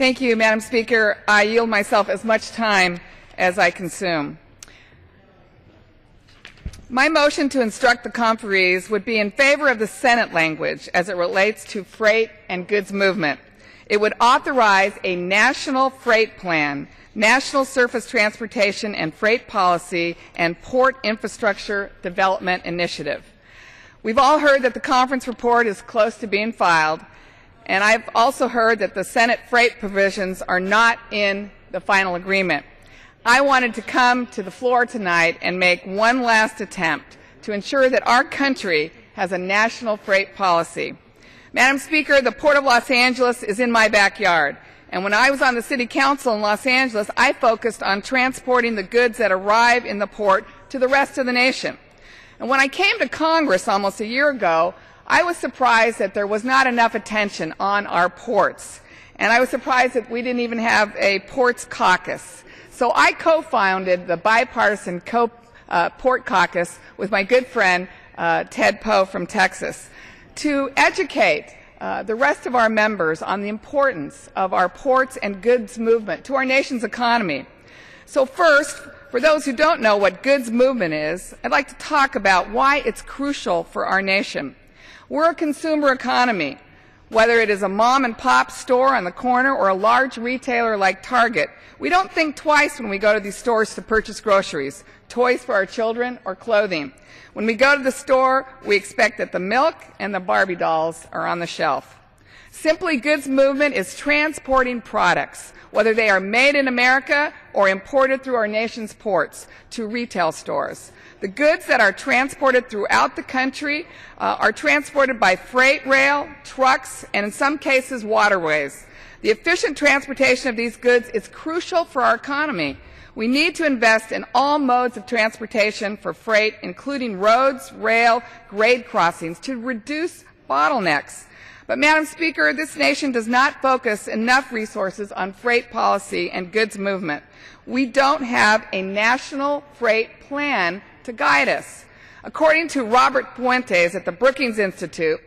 Thank you, Madam Speaker. I yield myself as much time as I consume. My motion to instruct the conferees would be in favor of the Senate language as it relates to freight and goods movement. It would authorize a national freight plan, national surface transportation and freight policy, and port infrastructure development initiative. We've all heard that the conference report is close to being filed, and I've also heard that the Senate freight provisions are not in the final agreement. I wanted to come to the floor tonight and make one last attempt to ensure that our country has a national freight policy. Madam Speaker, the Port of Los Angeles is in my backyard. And when I was on the City Council in Los Angeles, I focused on transporting the goods that arrive in the port to the rest of the nation. And when I came to Congress almost a year ago, I was surprised that there was not enough attention on our ports. And I was surprised that we didn't even have a ports caucus. So I co-founded the bipartisan co- uh, port caucus with my good friend uh, Ted Poe from Texas to educate uh, the rest of our members on the importance of our ports and goods movement to our nation's economy. So first, for those who don't know what goods movement is, I'd like to talk about why it's crucial for our nation. We're a consumer economy. Whether it is a mom and pop store on the corner or a large retailer like Target, we don't think twice when we go to these stores to purchase groceries, toys for our children, or clothing. When we go to the store, we expect that the milk and the Barbie dolls are on the shelf. Simply Goods Movement is transporting products whether they are made in America or imported through our nation's ports, to retail stores. The goods that are transported throughout the country uh, are transported by freight rail, trucks, and in some cases, waterways. The efficient transportation of these goods is crucial for our economy. We need to invest in all modes of transportation for freight, including roads, rail, grade crossings, to reduce bottlenecks. But, Madam Speaker, this nation does not focus enough resources on freight policy and goods movement. We don't have a national freight plan to guide us. According to Robert Puentes at the Brookings Institute,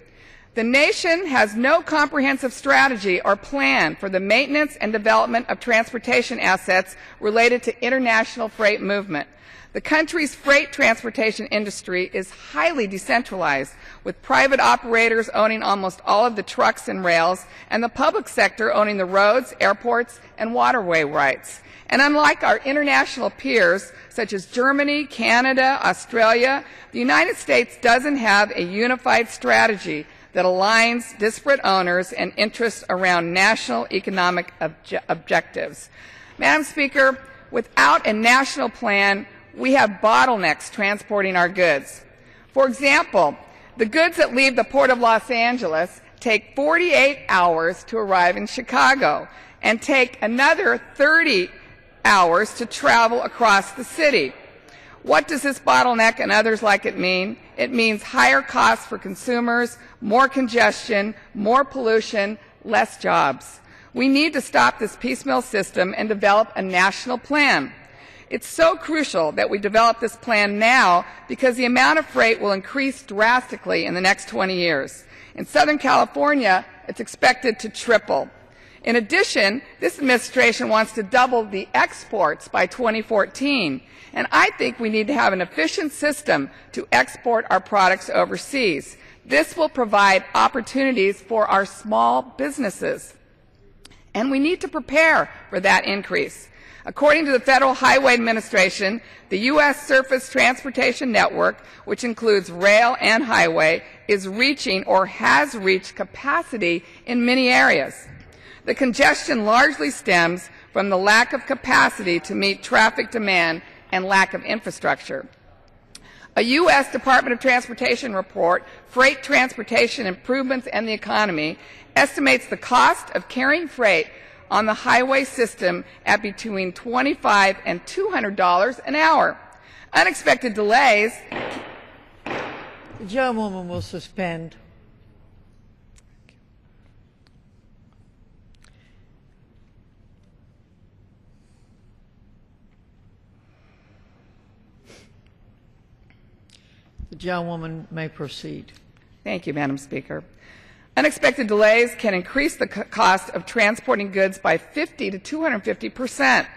the nation has no comprehensive strategy or plan for the maintenance and development of transportation assets related to international freight movement. The country's freight transportation industry is highly decentralized, with private operators owning almost all of the trucks and rails, and the public sector owning the roads, airports, and waterway rights. And unlike our international peers, such as Germany, Canada, Australia, the United States doesn't have a unified strategy that aligns disparate owners and interests around national economic obje- objectives. Madam Speaker, without a national plan, we have bottlenecks transporting our goods. For example, the goods that leave the Port of Los Angeles take 48 hours to arrive in Chicago and take another 30 hours to travel across the city. What does this bottleneck and others like it mean? It means higher costs for consumers, more congestion, more pollution, less jobs. We need to stop this piecemeal system and develop a national plan. It's so crucial that we develop this plan now because the amount of freight will increase drastically in the next 20 years. In Southern California, it's expected to triple. In addition, this administration wants to double the exports by 2014. And I think we need to have an efficient system to export our products overseas. This will provide opportunities for our small businesses. And we need to prepare for that increase. According to the Federal Highway Administration, the U.S. Surface Transportation Network, which includes rail and highway, is reaching or has reached capacity in many areas. The congestion largely stems from the lack of capacity to meet traffic demand and lack of infrastructure. A U.S. Department of Transportation report, Freight Transportation Improvements and the Economy, estimates the cost of carrying freight on the highway system at between 25 and $200 an hour. Unexpected delays. The gentlewoman will suspend. Gentlewoman may proceed. Thank you, Madam Speaker. Unexpected delays can increase the cost of transporting goods by 50 to 250 percent.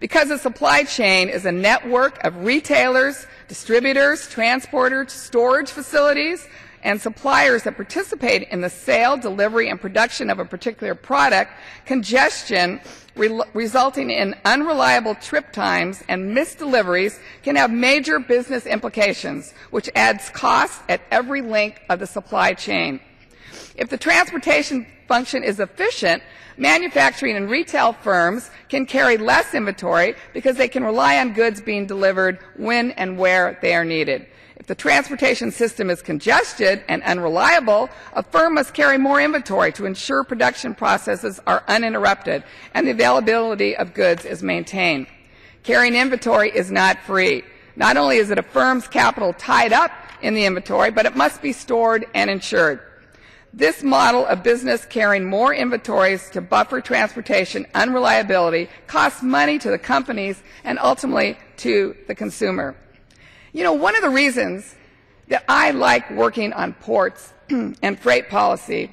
Because the supply chain is a network of retailers, distributors, transporters, storage facilities, and suppliers that participate in the sale, delivery, and production of a particular product, congestion re- resulting in unreliable trip times and missed deliveries can have major business implications, which adds costs at every link of the supply chain. If the transportation function is efficient, manufacturing and retail firms can carry less inventory because they can rely on goods being delivered when and where they are needed. If the transportation system is congested and unreliable, a firm must carry more inventory to ensure production processes are uninterrupted and the availability of goods is maintained. Carrying inventory is not free. Not only is it a firm's capital tied up in the inventory, but it must be stored and insured. This model of business carrying more inventories to buffer transportation unreliability costs money to the companies and ultimately to the consumer. You know, one of the reasons that I like working on ports and freight policy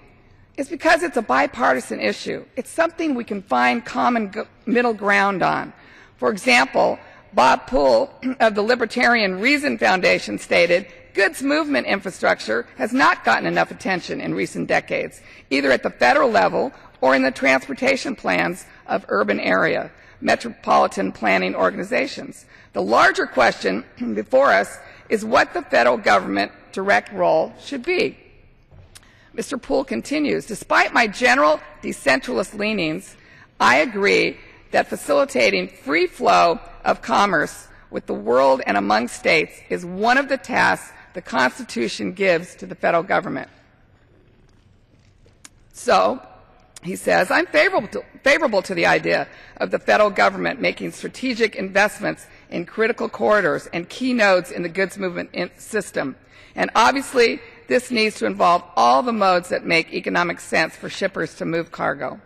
is because it's a bipartisan issue. It's something we can find common middle ground on. For example, Bob Poole of the Libertarian Reason Foundation stated, goods movement infrastructure has not gotten enough attention in recent decades, either at the federal level or in the transportation plans of urban area metropolitan planning organizations. The larger question before us is what the federal government direct role should be. Mr. Poole continues, despite my general decentralist leanings, I agree that facilitating free flow of commerce with the world and among states is one of the tasks the Constitution gives to the federal government. So, he says, I'm favorable to, favorable to the idea of the federal government making strategic investments in critical corridors and key nodes in the goods movement system. And obviously, this needs to involve all the modes that make economic sense for shippers to move cargo.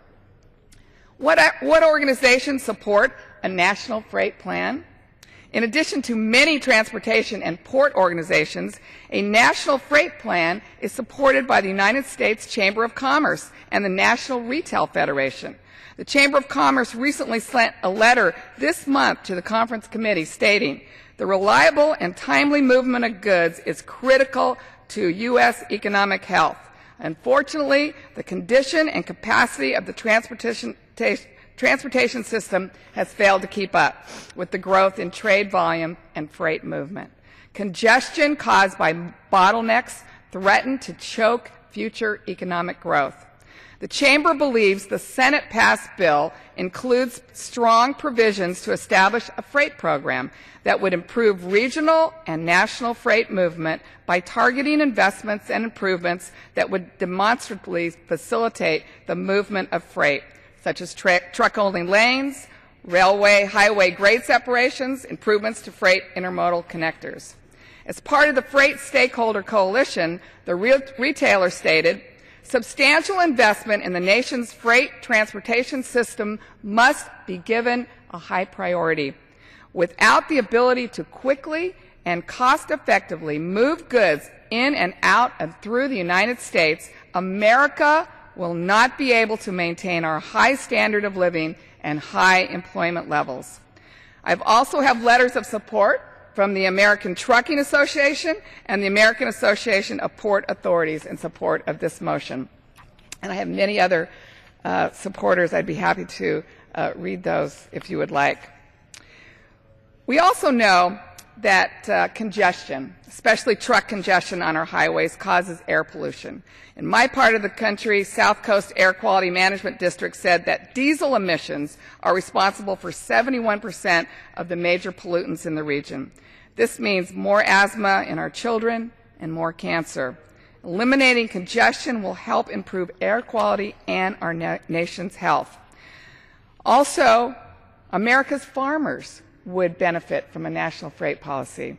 What, what organizations support a national freight plan? In addition to many transportation and port organizations, a national freight plan is supported by the United States Chamber of Commerce and the National Retail Federation. The Chamber of Commerce recently sent a letter this month to the conference committee stating the reliable and timely movement of goods is critical to U.S. economic health. Unfortunately, the condition and capacity of the transportation system has failed to keep up with the growth in trade volume and freight movement. Congestion caused by bottlenecks threaten to choke future economic growth. The Chamber believes the Senate passed bill includes strong provisions to establish a freight program that would improve regional and national freight movement by targeting investments and improvements that would demonstrably facilitate the movement of freight such as tra- truck only lanes, railway highway grade separations, improvements to freight intermodal connectors. As part of the Freight Stakeholder Coalition, the re- retailer stated substantial investment in the nation's freight transportation system must be given a high priority. Without the ability to quickly and cost effectively move goods in and out and through the United States, America will not be able to maintain our high standard of living and high employment levels. I've also have letters of support from the American Trucking Association and the American Association of Port Authorities in support of this motion. And I have many other uh, supporters. I'd be happy to uh, read those if you would like. We also know that uh, congestion, especially truck congestion on our highways, causes air pollution. In my part of the country, South Coast Air Quality Management District said that diesel emissions are responsible for 71% of the major pollutants in the region. This means more asthma in our children and more cancer. Eliminating congestion will help improve air quality and our na- nation's health. Also, America's farmers would benefit from a national freight policy.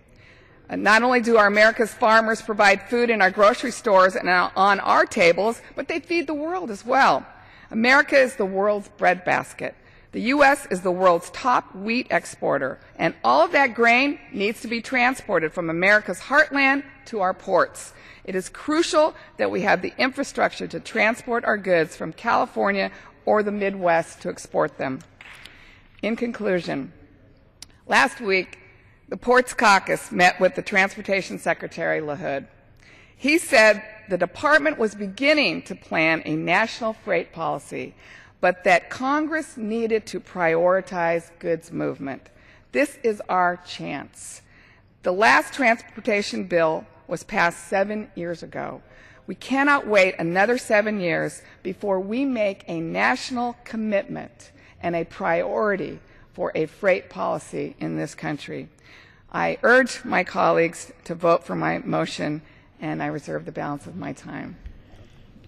Uh, not only do our America's farmers provide food in our grocery stores and on our tables, but they feed the world as well. America is the world's breadbasket. The U.S. is the world's top wheat exporter, and all of that grain needs to be transported from America's heartland to our ports. It is crucial that we have the infrastructure to transport our goods from California or the Midwest to export them. In conclusion, last week, the Ports Caucus met with the Transportation Secretary LaHood. He said the department was beginning to plan a national freight policy, but that Congress needed to prioritize goods movement. This is our chance. The last transportation bill was passed seven years ago. We cannot wait another seven years before we make a national commitment and a priority for a freight policy in this country. I urge my colleagues to vote for my motion, and I reserve the balance of my time.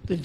The